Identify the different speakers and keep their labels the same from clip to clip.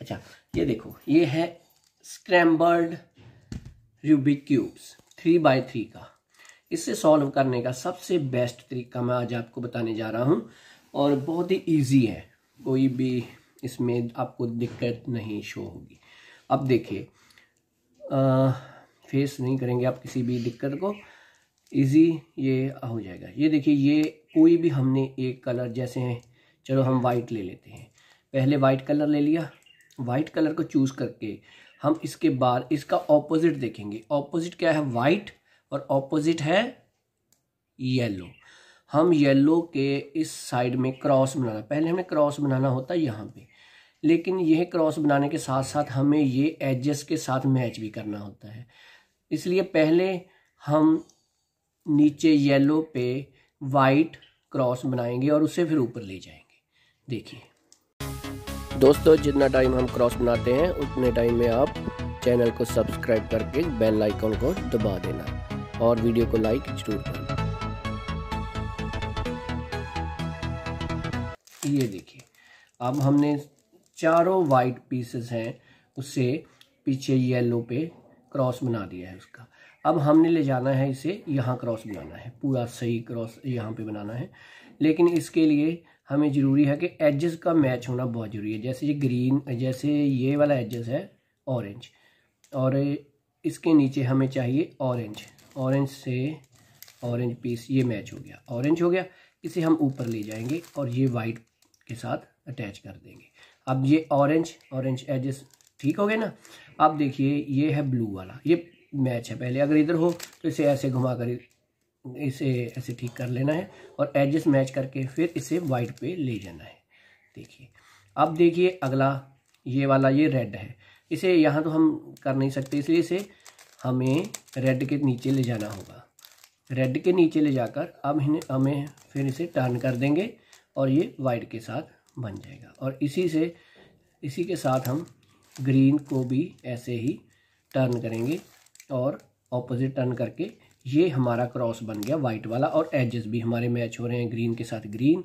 Speaker 1: अच्छा ये देखो, ये है scrambled Rubik cubes three by three का। इससे सॉल्व करने का सबसे बेस्ट तरीका मैं आज आपको बताने जा रहा हूँ और बहुत ही इजी है। कोई भी इसमें आपको दिक्कत नहीं शो होगी। अब देखिए फेस नहीं करेंगे आप किसी भी दिक्कत को। इजी ये हो जाएगा। ये देखिए, ये कोई भी हमने एक कलर जैसे हैं, चलो हम वाइट ले लेते हैं। पहले वाइट कलर ले लिया वाइट कलर को चूज़ करके हम इसके बाद, इसका ऑपोजिट देखेंगे। ऑपोजिट क्या है? वाइट और ऑपोजिट है येलो हम येलो के इस साइड में क्रॉस बनाना, पहले हमें क्रॉस बनाना होता है यहाँ पे, लेकिन यह क्रॉस बनाने के साथ साथ हमें ये एडजस्ट के साथ मैच भी करना होता है। इसलिए पहले हम नीचे येलो पे वाइट क्रॉस बनाएँगे और उसे फिर ऊपर ले जाएँगे। देखिए। दोस्तों, जितना टाइम हम क्रॉस बनाते हैं, उतने टाइम में आप चैनल को सब्सक्राइब करके बेल आइकन को दबा देना और वीडियो को लाइक ज़रूर करना। ये देखिए, अब हमने चारों वाइट पीसेस हैं उससे पीछे येलो पे क्रॉस बना दिया है उसका। अब हमने ले जाना है इसे यहाँ क्रॉस बनाना है, पूरा सही क्रॉस यहाँ पे बनाना है। लेकिन इसके लिए हमें ज़रूरी है कि एजेस का मैच होना बहुत ज़रूरी है। जैसे ये ग्रीन जैसे ये वाला एजेस है ऑरेंज और इसके नीचे हमें चाहिए ऑरेंज ऑरेंज से ऑरेंज पीस ये मैच हो गया। ऑरेंज हो गया। इसे हम ऊपर ले जाएँगे और ये वाइट के साथ अटैच कर देंगे। अब ये ऑरेंज ऑरेंज एजेस ठीक हो गए ना? अब देखिए, ये है ब्लू वाला। ये मैच है पहले। अगर इधर हो तो इसे ऐसे घुमा कर इसे ऐसे ठीक कर लेना है और एजेस मैच करके फिर इसे वाइट पे ले जाना है। देखिए, अब देखिए अगला, ये वाला ये रेड है। इसे यहाँ तो हम कर नहीं सकते, इसलिए इसे हमें रेड के नीचे ले जाना होगा। रेड के नीचे ले जाकर अब हमें फिर इसे टर्न कर देंगे और ये वाइट के साथ बन जाएगा। और इसी से, इसी के साथ हम ग्रीन को भी ऐसे ही टर्न करेंगे और ऑपोजिट टर्न करके ये हमारा क्रॉस बन गया वाइट वाला, और एजेस भी हमारे मैच हो रहे हैं ग्रीन के साथ ग्रीन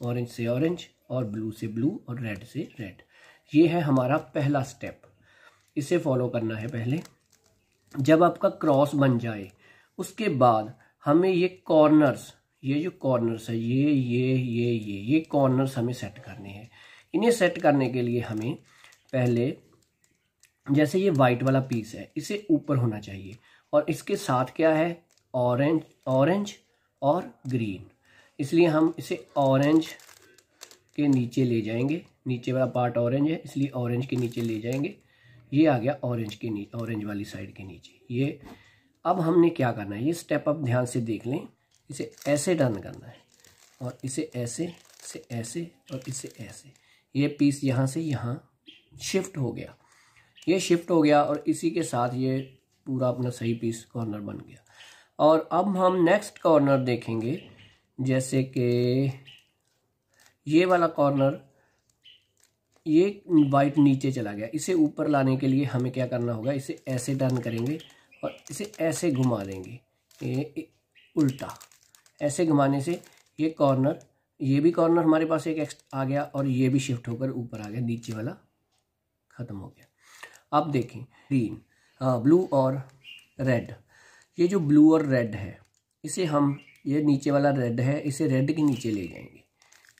Speaker 1: ऑरेंज से ऑरेंज और ब्लू से ब्लू और रेड से रेड ये है हमारा पहला स्टेप इसे फॉलो करना है पहले. जब आपका क्रॉस बन जाए, उसके बाद हमें ये कॉर्नर्स ये जो कॉर्नर्स है, ये ये ये ये ये कॉर्नर्स हमें सेट करने हैं. इन्हें सेट करने के लिए हमें पहले, जैसे ये वाइट वाला पीस है, इसे ऊपर होना चाहिए. और इसके साथ क्या है? ऑरेंज ऑरेंज और ग्रीन इसलिए हम इसे ऑरेंज के नीचे ले जाएँगे। नीचे वाला पार्ट ऑरेंज है, इसलिए ऑरेंज के नीचे ले जाएँगे। ये आ गया ऑरेंज के नीचे ऑरेंज वाली साइड के नीचे। ये, अब हमने क्या करना है? ये स्टेप अप ध्यान से देख लें। इसे ऐसे डन करना है। और इसे ऐसे से ऐसे और इसे ऐसे। ये पीस यहाँ से यहाँ शिफ्ट हो गया। ये शिफ्ट हो गया और इसी के साथ ये पूरा अपना सही पीस कॉर्नर बन गया। और अब हम नेक्स्ट कॉर्नर देखेंगे, जैसे कि ये वाला कॉर्नर ये वाइट नीचे चला गया। इसे ऊपर लाने के लिए हमें क्या करना होगा? इसे ऐसे टर्न करेंगे और इसे ऐसे घुमा देंगे। ये उल्टा। ऐसे घुमाने से ये कॉर्नर ये भी कॉर्नर हमारे पास एक आ गया और ये भी शिफ्ट होकर ऊपर आ गया। नीचे वाला ख़त्म हो गया। अब देखें। ग्रीन ब्लू और रेड। ये जो ब्लू और रेड है, इसे हम, ये नीचे वाला रेड है, इसे रेड के नीचे ले जाएँगे।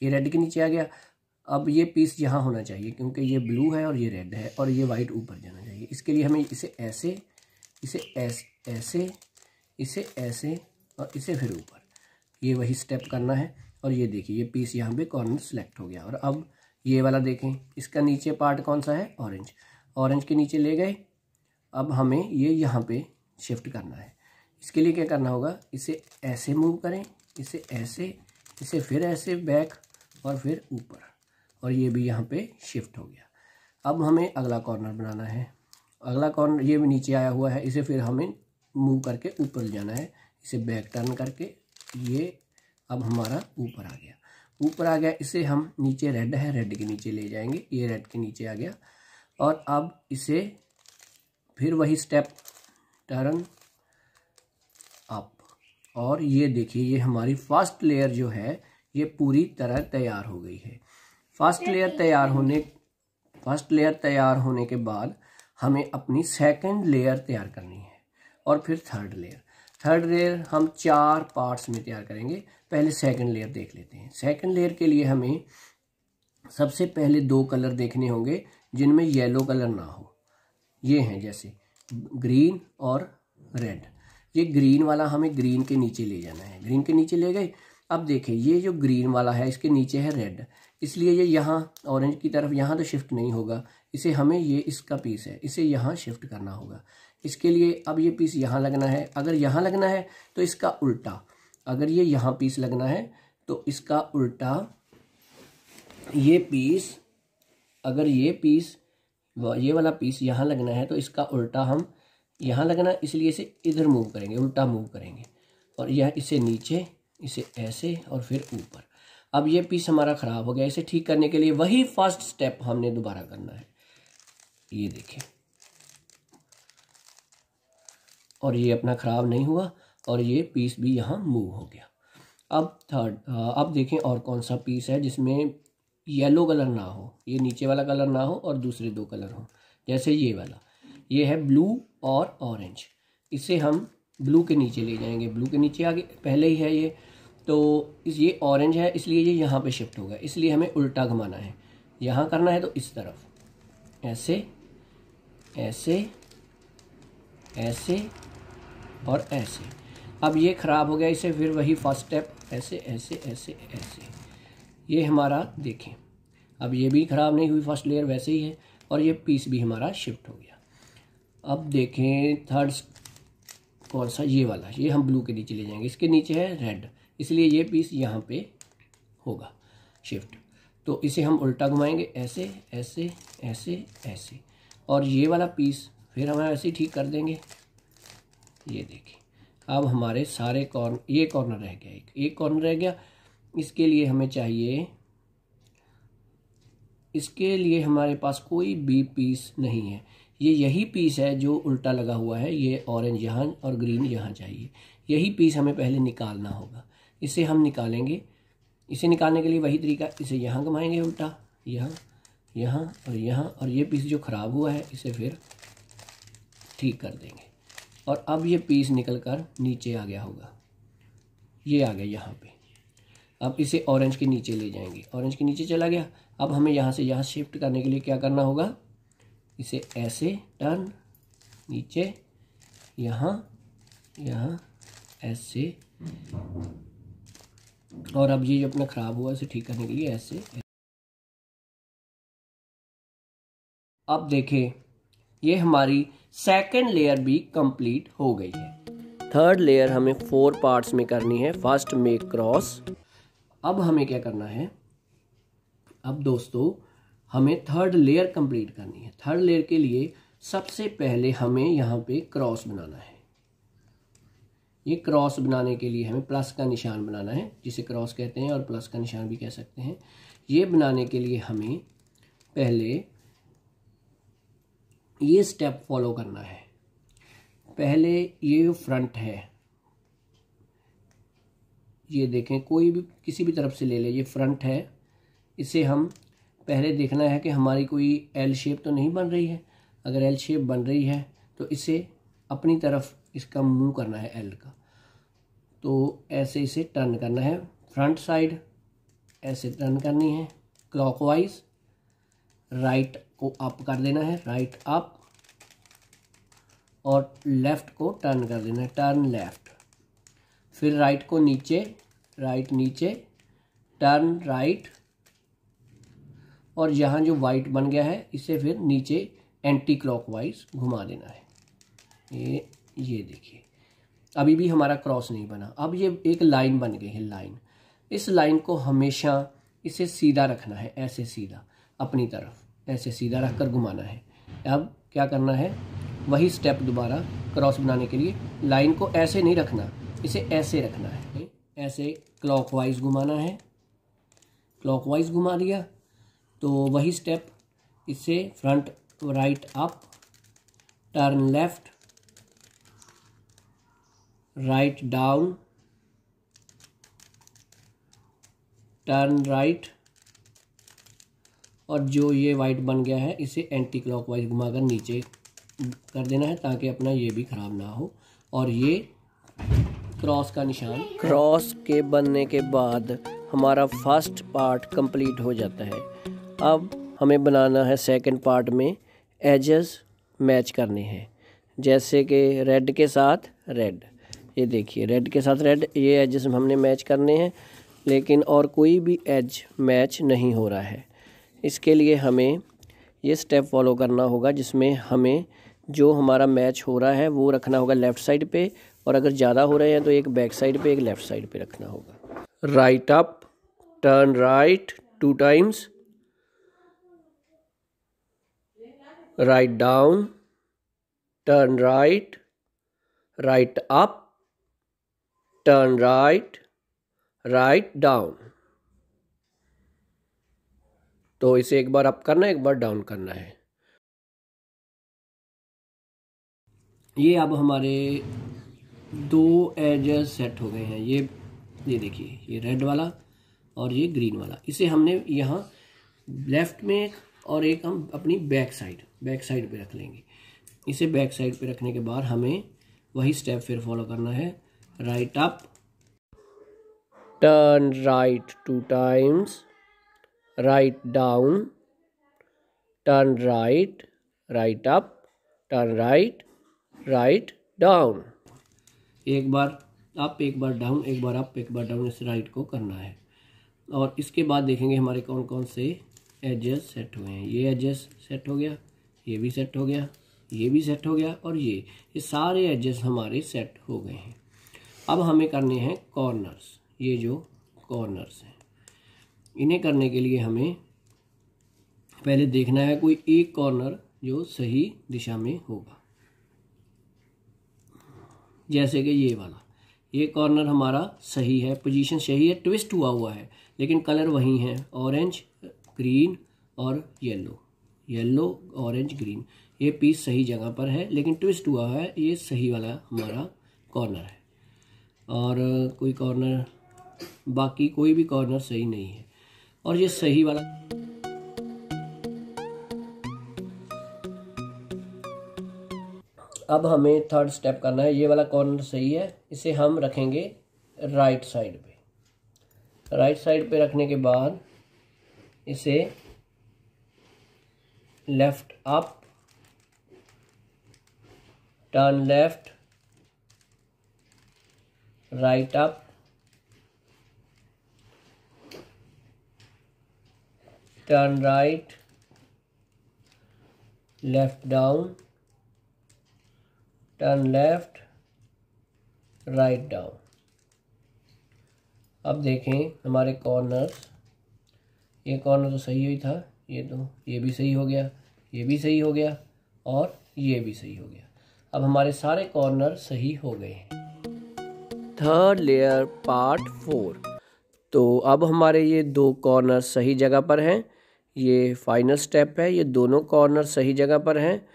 Speaker 1: ये रेड के नीचे आ गया। अब ये पीस यहाँ होना चाहिए, क्योंकि ये ब्लू है और ये रेड है, और ये वाइट ऊपर जाना चाहिए। इसके लिए हमें इसे ऐसे इसे ऐसे ऐसे, इसे ऐसे और इसे फिर ऊपर। ये वही स्टेप करना है, और ये देखिए, ये पीस यहाँ पे कॉर्नर सेलेक्ट हो गया। और अब ये वाला देखें, इसका नीचे पार्ट कौन सा है? ऑरेंज ऑरेंज के नीचे ले गए। अब हमें ये यहाँ पे शिफ्ट करना है। इसके लिए क्या करना होगा? इसे ऐसे मूव करें, इसे ऐसे, इसे फिर ऐसे बैक और फिर ऊपर। और ये भी यहाँ पे शिफ्ट हो गया। अब हमें अगला कॉर्नर बनाना है। अगला कॉर्नर ये भी नीचे आया हुआ है। इसे फिर हमें मूव करके ऊपर ले जाना है। इसे बैक टर्न करके ये अब हमारा ऊपर आ गया। ऊपर आ गया, इसे हम नीचे रेड है। रेड के नीचे ले जाएँगे। ये रेड के नीचे आ गया। और अब इसे फिर वही स्टेप टर्न अप और ये देखिए ये हमारी फ़र्स्ट लेयर जो है ये पूरी तरह तैयार हो गई है। फ़र्स्ट लेयर तैयार होने फ़र्स्ट लेयर तैयार होने के बाद हमें अपनी सेकंड लेयर तैयार करनी है और फिर थर्ड लेयर थर्ड लेयर हम चार पार्ट्स में तैयार करेंगे। पहले सेकंड लेयर देख लेते हैं। सेकंड लेयर के लिए हमें सबसे पहले दो कलर देखने होंगे जिनमें येलो कलर ना हो। ये हैं जैसे, ग्रीन और रेड। ये ग्रीन वाला हमें ग्रीन के नीचे ले जाना है। ग्रीन के नीचे ले गए। अब देखें, ये जो ग्रीन वाला है, इसके नीचे है रेड। इसलिए ये यहाँ ऑरेंज की तरफ़, यहाँ तो शिफ्ट नहीं होगा। इसे हमें ये, इसका पीस है। इसे यहाँ शिफ्ट करना होगा। इसके लिए अब ये पीस यहाँ लगना है। अगर यहाँ लगना है तो इसका उल्टा। अगर ये यहाँ पीस लगना है तो इसका उल्टा। ये पीस अगर ये पीस ये वाला पीस यहाँ लगना है तो इसका उल्टा हम यहाँ लगना, इसलिए इसे इधर मूव करेंगे, उल्टा मूव करेंगे। और यह इसे नीचे, इसे ऐसे और फिर ऊपर। अब ये पीस हमारा ख़राब हो गया, इसे ठीक करने के लिए वही फ़र्स्ट स्टेप हमने दोबारा करना है। ये देखें और ये अपना ख़राब नहीं हुआ, और ये पीस भी यहाँ मूव हो गया। अब थर्ड अब देखें और कौन सा पीस है जिसमें येलो कलर ना हो, ये नीचे वाला कलर ना हो और दूसरे दो कलर हो, जैसे ये वाला। ये है ब्लू और ऑरेंज। इसे हम ब्लू के नीचे ले जाएँगे। ब्लू के नीचे आगे, पहले ही है ये तो ये ऑरेंज है, इसलिए ये यहाँ पे शिफ्ट होगा इसलिए हमें उल्टा घुमाना है। यहाँ करना है तो इस तरफ़। ऐसे ऐसे ऐसे और ऐसे। अब ये ख़राब हो गया इसे, फिर वही फ़र्स्ट स्टेप। ऐसे ऐसे ऐसे ऐसे। ये हमारा देखें। अब ये भी ख़राब नहीं हुई फ़र्स्ट लेयर वैसे ही है, और ये पीस भी हमारा शिफ्ट हो गया। अब देखें थर्ड कौन सा, ये वाला, ये हम ब्लू के नीचे ले जाएँगे। इसके नीचे है रेड इसलिए ये पीस यहाँ पे होगा शिफ्ट तो इसे हम उल्टा घुमाएँगे, ऐसे ऐसे ऐसे ऐसे। और ये वाला पीस फिर हम ऐसे ही ठीक कर देंगे। ये देखिए अब हमारे सारे कॉर्नर ये कॉर्नर रह गया, एक एक कॉर्नर रह गया। इसके लिए हमें चाहिए, इसके लिए हमारे पास कोई भी पीस नहीं है। ये यही पीस है जो उल्टा लगा हुआ है। ये ऑरेंज यहाँ और ग्रीन यहाँ चाहिए। यही पीस हमें पहले निकालना होगा। इसे हम निकालेंगे। इसे निकालने के लिए वही तरीका, इसे यहाँ घुमाएँगे उल्टा। यहाँ यहाँ और यहाँ। और ये पीस जो ख़राब हुआ है, इसे फिर ठीक कर देंगे। और अब ये पीस निकल कर नीचे आ गया होगा। ये आ गया यहाँ पे। अब इसे ऑरेंज के नीचे ले जाएँगे। ऑरेंज के नीचे चला गया। अब हमें यहाँ से यहाँ शिफ्ट करने के लिए क्या करना होगा? इसे ऐसे टर्न नीचे, यहाँ यहाँ, ऐसे। और अब ये जो अपना ख़राब हुआ, इसे ठीक करने के लिए ऐसे अब देखें, ये हमारी सेकेंड लेयर भी कंप्लीट हो गई है। थर्ड लेयर हमें फोर पार्ट्स में करनी है। फ़र्स्ट मेक क्रॉस अब हमें क्या करना है? अब दोस्तों, हमें थर्ड लेयर कंप्लीट करनी है। थर्ड लेयर के लिए सबसे पहले हमें यहाँ पे क्रॉस बनाना है। ये क्रॉस बनाने के लिए हमें प्लस का निशान बनाना है, जिसे क्रॉस कहते हैं और प्लस का निशान भी कह सकते हैं। ये बनाने के लिए हमें पहले ये स्टेप फॉलो करना है। पहले ये फ्रंट है। ये देखें, कोई भी, किसी भी तरफ़ से ले लें, ये फ्रंट है। इसे हम पहले देखना है कि हमारी कोई एल शेप तो नहीं बन रही है। अगर एल शेप बन रही है तो इसे अपनी तरफ़ इसका मूव करना है एल का। तो ऐसे इसे टर्न करना है। फ्रंट साइड ऐसे टर्न करनी है। क्लॉकवाइज राइट को अप कर देना है। राइट अप और लेफ़्ट को टर्न कर देना है। टर्न लेफ़्ट फिर राइट को नीचे राइट नीचे टर्न राइट और यहाँ जो वाइट बन गया है, इसे फिर नीचे एंटी क्लॉकवाइज घुमा देना है। ये ये देखिए। अभी भी हमारा क्रॉस नहीं बना। अब ये एक लाइन बन गई है लाइन इस लाइन को हमेशा इसे सीधा रखना है, ऐसे सीधा, अपनी तरफ़, ऐसे सीधा रख कर घुमाना है। अब क्या करना है? वही स्टेप दोबारा क्रॉस बनाने के लिए लाइन को ऐसे नहीं रखना। इसे ऐसे रखना है। ऐसे क्लॉकवाइज घुमाना है। क्लॉकवाइज घुमा दिया। तो वही स्टेप इसे front right up turn left right down turn right और जो ये वाइट बन गया है, इसे एंटी क्लॉकवाइज घुमाकर नीचे कर देना है ताकि अपना ये भी ख़राब ना हो। और ये क्रॉस का निशान। क्रॉस के बनने के बाद हमारा फ़र्स्ट पार्ट कंप्लीट हो जाता है। अब हमें बनाना है सेकंड पार्ट में एजेस मैच करने हैं। जैसे कि रेड के साथ रेड। ये देखिए, रेड के साथ रेड, ये एजेस हमने मैच करने हैं, लेकिन और कोई भी एज मैच नहीं हो रहा है। इसके लिए हमें ये स्टेप फॉलो करना होगा, जिसमें हमें जो हमारा मैच हो रहा है, वो रखना होगा लेफ़्ट साइड पे और अगर ज़्यादा हो रहे हैं तो एक बैक साइड पे, एक लेफ़्ट साइड पे रखना होगा। Right up turn right two times right down turn right right up turn right right down तो इसे एक बार अप करना है, एक बार डाउन करना है। ये अब हमारे दो एजेस सेट हो गए हैं। ये ये देखिए, ये रेड वाला और ये ग्रीन वाला। इसे हमने यहाँ लेफ़्ट में एक और एक हम अपनी बैक साइड बैक साइड पे रख लेंगे। इसे बैक साइड पे रखने के बाद हमें वही स्टेप फिर फॉलो करना है। Right up turn right two times right down turn right right up turn right right down एक बार अप एक बार डाउन एक बार अप एक बार डाउन इस राइट को करना है। और इसके बाद देखेंगे हमारे कौन कौन से एजेस सेट हुए हैं। ये एजेस सेट हो गया, ये भी सेट हो गया, ये भी सेट हो गया और ये ये सारे एजेस हमारे सेट हो गए हैं। अब हमें करने हैं कॉर्नर्स ये जो कॉर्नर्स हैं। इन्हें करने के लिए हमें पहले देखना है कोई एक कॉर्नर जो सही दिशा में होगा। जैसे कि ये वाला। ये कॉर्नर हमारा सही है पोजीशन सही है ट्विस्ट हुआ हुआ है, लेकिन कलर वही है ऑरेंज ग्रीन और येलो येलो ऑरेंज ग्रीन ये पीस सही जगह पर है, लेकिन ट्विस्ट हुआ है, ये सही वाला हमारा कॉर्नर है। और कोई कॉर्नर बाकी कोई भी कॉर्नर सही नहीं है। और ये सही वाला अब हमें थर्ड स्टेप करना है। ये वाला कॉर्नर सही है। इसे हम रखेंगे राइट साइड पे। राइट साइड पे रखने के बाद इसे left up turn left right up turn right left down turn left right down अब देखें हमारे कॉर्नर्स ये कॉर्नर तो सही ही था, ये तो ये भी सही हो गया, ये भी सही हो गया और ये भी सही हो गया। अब हमारे सारे कॉर्नर सही हो गए हैं। थर्ड लेयर पार्ट फोर तो अब हमारे ये दो कॉर्नर सही जगह पर हैं। ये फाइनल स्टेप है, ये दोनों कॉर्नर सही जगह पर हैं,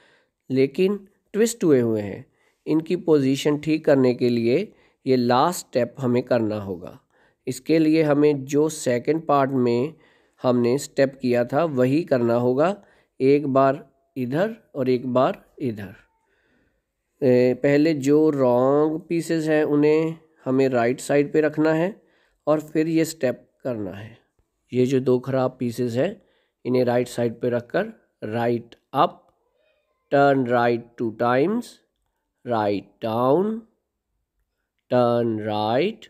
Speaker 1: लेकिन ट्विस्ट हुए हुए हैं। इनकी पोजीशन ठीक करने के लिए ये लास्ट स्टेप हमें करना होगा। इसके लिए हमें जो सेकंड पार्ट में हमने स्टेप किया था, वही करना होगा। एक बार इधर और एक बार इधर। पहले जो रॉन्ग पीसेस हैं, उन्हें हमें राइट साइड पे रखना है और फिर ये स्टेप करना है। ये जो दो ख़राब पीसेस हैं, इन्हें राइट साइड पे रखकर right up turn right two times right down, turn right,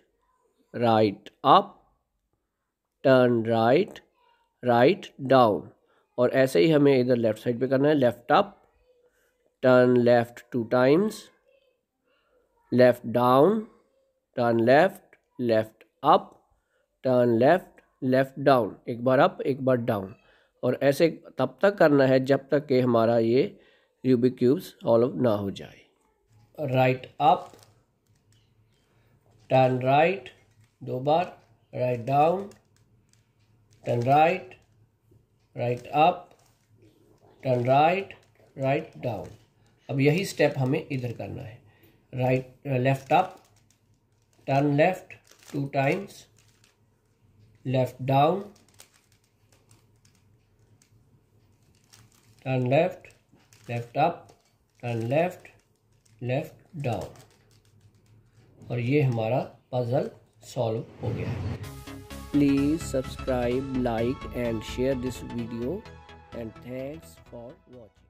Speaker 1: right up, turn right right down और ऐसे ही हमें इधर लेफ़्ट साइड पे करना है. Left up turn left two times left down turn left left up turn left left down एक बार up एक बार डाउन और ऐसे तब तक करना है जब तक कि हमारा ये रूबिक क्यूब्स सॉल्व ना हो जाए। राइट अप, टर्न राइट, दो बार, right down, turn right right up, turn right right down. अब यही स्टेप हमें इधर करना है। Right, left up, turn left two times, left down, turn left left up, turn left left down. और ये हमारा पजल सॉल्व हो गया है। Please subscribe like and share this video and thanks for watching